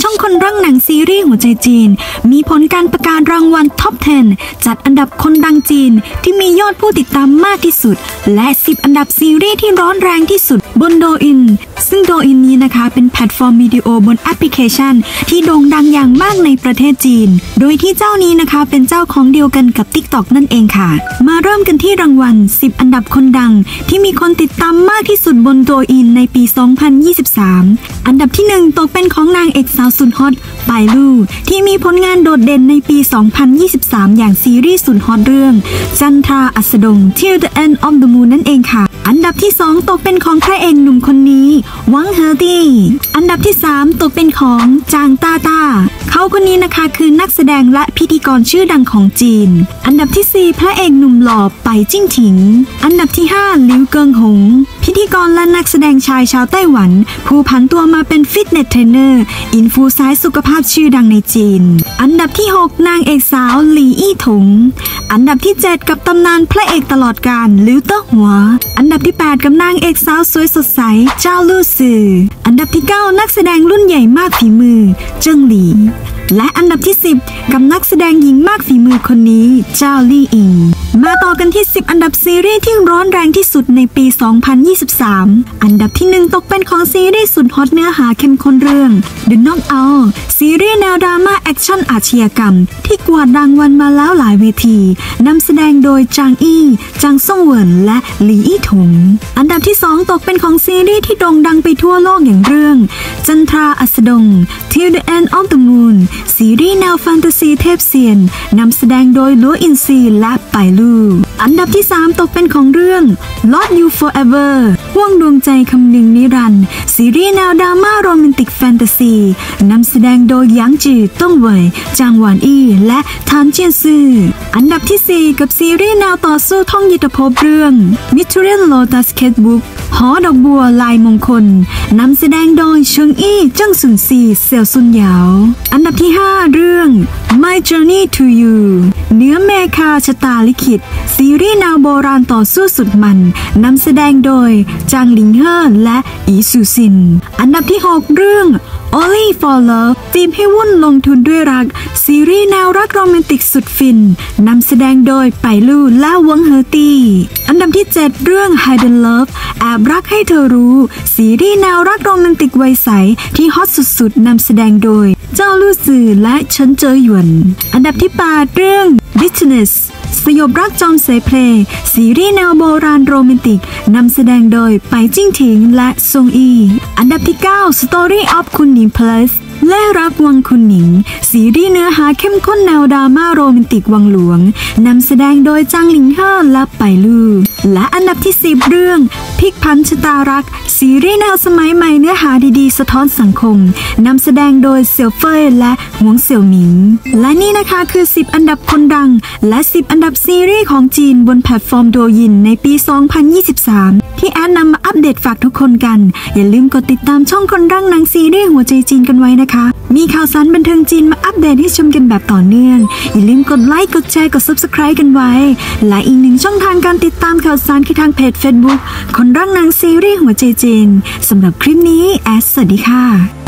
ช่องคนรักหนังซีรีส์หัวใจจีน มีผลการประกาศรางวัล Top 10 จัดอันดับคนดังจีน ที่มียอดผู้ติดตามมากที่สุด และ 10 อันดับซีรีส์ที่ร้อนแรงที่สุดบน Douyin ซึ่ง Douyin นี้นะคะเป็นแพลตฟอร์มวิดีโอบนแอปพลิเคชัน ที่โด่งดังอย่างมากในประเทศจีน โดยที่เจ้านี้นะคะเป็นเจ้าของเดียวกันกับ TikTok นั่นเองค่ะ มาเริ่มกันที่รางวัล 10 อันดับคนดัง ที่มีคนติดตามมากที่สุดบน Douyin ในปี 2023 อันดับที่ 1 ตกเป็นของนา งเอกสาวสุดฮอตปายลู่ที่มีผลงานโดดเด่นในปี 2023 อย่างซีรีส์สุดฮอตเรื่อง จันทราอัสดง Till the End of the Moon นั่นเองค่ะอันดับที่ 2 ตกเป็นของพระเอกหนุ่มคนนี้หวังเฮอร์ตี้ อันดับที่ 3 ตกเป็นของจางต้าต้า เขาคนนี้นะคะคือนักแสดงและพิธีกรชื่อดังของจีน อันดับที่ 4 พระเอกหนุ่มหล่อไปจิ้งถิง อันดับที่5หลิวเกิงหง พิธีกรและนักแสดงชายชาวไต้หวัน ผู้ผันตัวมาเป็น fitness trainer influ สายสุขภาพชื่อดังในจีน อันดับที่ 6 นางเอกสาวหลี่อี้ถง อันดับที่ 7 กับตำนานพระเอกตลอดกาลหลิวเต๋อหัว อันดับที่ 8 กับนางเอกสาวสวยสดใส จ้าวลู่ซือ อันดับที่ 9 นักแสดงรุ่นใหญ่มากฝีมือ เจิงหลี และอันดับที่ 10 กับนักแสดงหญิงมากฝีมือคนนี้ จ้าวลี่อิ่ง มาต่อกันที่ 10 อันดับซีรีส์ที่ร้อนแรงที่สุดในปี 2023 อันดับที่ 1 ตกเป็นของซีรีส์สุดฮอตเนื้อหาเข้มข้นเรื่อง The Knockout ซีรีส์แนวดราม่าแอคชั่นอาชญากรรม ที่กวาดรางวัลมาแล้วหลายเวทีนำแสดงโดยจางอี้จางซ่งเหวินและหลี่อี้ถงอันดับที่ 2 ตกเป็นของซีรีส์ที่โด่งดังไปทั่วโลกอย่างเรื่อง จันทราอัสดง Till the End of the Moon ซีรีส์แนวแฟนตาซีเทพเซียนนำแสดงโดยหลัวอวิ๋นซีและไป๋ลู่ อันดับที่ 3 ตกเป็นของเรื่อง Lost You Forever ห้วงดวงใจคำนึงนิรันดร์ซีรีส์แนวดราม่าโรแมนติกแฟนตาซีนำแสดงโดยหยางจื่อเติ้งเหวยจางหว่านอี้และถานเจี้ยนซื่ออันดับที่ 4 กับซีรีส์แนวต่อสู้ท่องยุทธภพเรื่อง m y t h r i a n Lotus Sketchbook หอดอกบัวลายมงคลนำแสดงโดยเฉิงอี้เจิงซุ่นซีเซียวซุ่นเหยา อันดับที่ 5 เรื่อง My Journey to You เหนื้อ เมฆาชะตาลิขิต ซีรีส์แนวโบราณต่อสู้สุดมันนำแสดงโดยจางหลิงเฮ่อและอวี๋ซูซิน อันดับที่ 6 เรื่อง Only for Love จีบให้วุ่นลงทุนด้วยรัก ซีรีส์แนวรักโรแมนติกสุดฟินนำแสดงโดยไป๋ลู่และหวังเฮ่อตี้อันดับที่ 7 เรื่อง Hidden Love แอบรักให้เธอรู้ ซีรีส์แนวรักโรแมนติกวัยใสที่ฮอตสุดๆนำแสดงโดย เจ้าลู่ซื่อและเฉินเจอหยวน อันดับที่ 8 เรื่อง Business สยบรักจอมเสเพลซีรีส์แนวโบราณโรแมนติก นำแสดงโดยไปจิ้งถิงและซงอี อันดับที่ 9 Story of คุณหนิง plus และรักวังคุณหนิง ซีรีส์เนื้อหาเข้มข้นแนวดราม่าโรแมนติกวังหลวง นำแสดงโดยจางหลิงเฮ่อและไป๋ลู่ และอันดับที่ 10 เรื่องพลิกผันชะตารัก ซีรีส์แนวสมัยใหม่เนื้อหาดีๆ สะท้อนสังคมนำแสดงโดยเสี่ยวเฟยและหวงเสี่ยวหมิง และนี่นะคะคือ 10 อันดับคนดัง และ 10 อันดับซีรีส์ของจีนบนแพลตฟอร์ม Douyin ในปี 2023 ที่แอดนำมาอัปเดตฝากทุกคนกัน อย่าลืมกดติดตามช่องคนรักหนังซีรีส์หัวใจจีนกันไว้นะคะ มีข่าวสารบันเทิงจีนมาอัปเดตให้ชมกันแบบต่อเนื่องอย่าลืมกดไลค์กดแชร์กด subscribe กันไว้ และอีกหนึ่งช่องทางการติดตามข่าวสารคือทางเพจ Facebook คนรักหนังซีรีส์หัวใจจีนสำหรับคลิปนี้แอดสวัสดีค่ะ